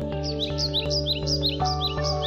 Música